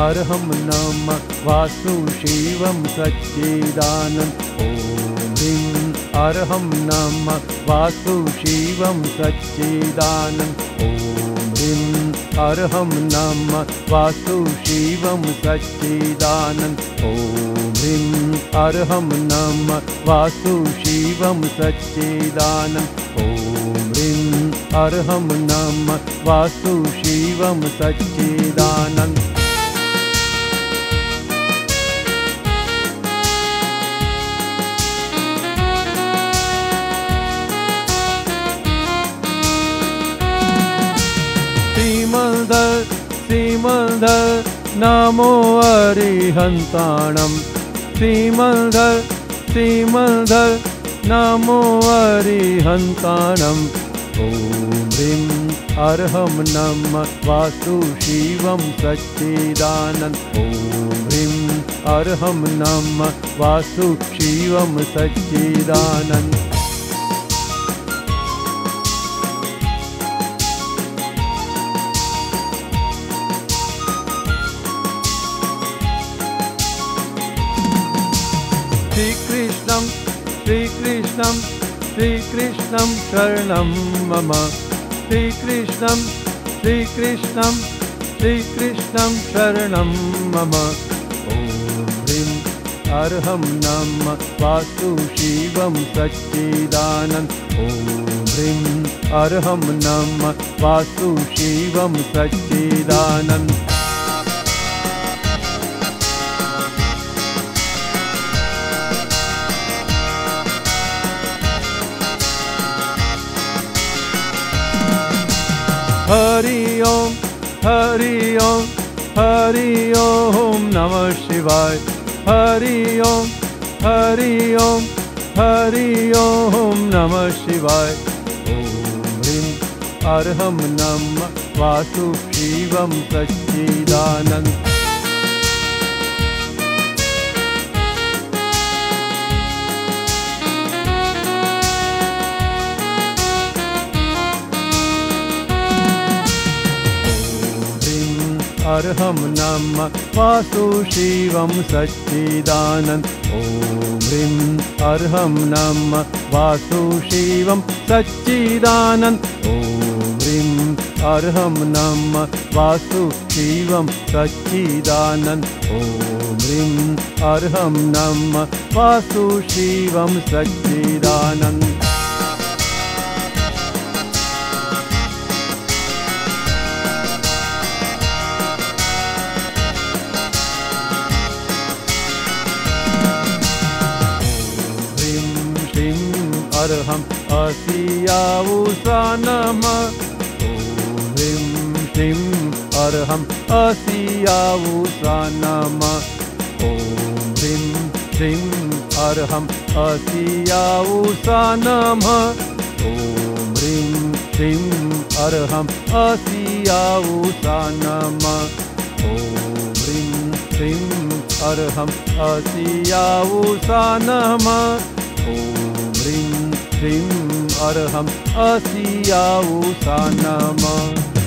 अर्हं नम वासु शिवं सच्चिदानन् ॐ ह्रीं अर्हं नम वासु शिवं सच्चिदानन् ॐ ह्रीं अर्हं नम वासु शिवं सच्चिदानन् ॐ ह्रीं अर्हं नम वासु शिवं सच्चिदानन् ॐ ह्रीं अर्हं नम वासु शिवं सच्चिदानन् श्रीमन्धर नमो अरिहन्ताणं श्रीमन्धर श्रीमन्धर नमो अरिहन्ताणम् ॐ ह्रीं अर्हं नम वासु शिवं सच्चिदानन् ॐ ह्रीं अर्हं नम वासु शिवं श्रीकृष्णं श्रीकृष्णं श्रीकृष्णं शरणं मम। श्रीकृष्णं श्रीकृष्णं श्रीकृष्णं शरणं मम। ॐ ह्रीं अर्हं नम वासु शिवं सच्चिदानन् ॐ ह्रीं अर्हं नम वासु शिवं सच्चिदानन् हरि ओम हरि ओम हरि ओम नमः शिवाय। हरि ओम हरि ओम हरि ओम नमः शिवाय। ॐ ह्रीं अर्हं नम वासु शिवं अर्हं नम वासु शिवं सच्चिदानन् ॐ ह्रीं अर्हं नम वासु शिवं सच्चिदानन् ॐ ह्रीं अर्हं नम वासु शिवं सच्चिदानन् ॐ ह्रीं अर्हं नम वासु शिवं सच्चिदानन् अर्हम् असियावुषा नम। ॐ ह्रीं श्रीं अर्हम् असियावुषा नम। ॐ ह्रीं श्रीं अर्हम् असियावुषा नम। ॐ ह्रीं श्रीं अर्हम् असियावुषा नम। ॐ ह्रीं श्रीं अर्हम् असियावुषा नम। ॐ ह्रीं ह्रीं अर्हम् असियावुषा नमः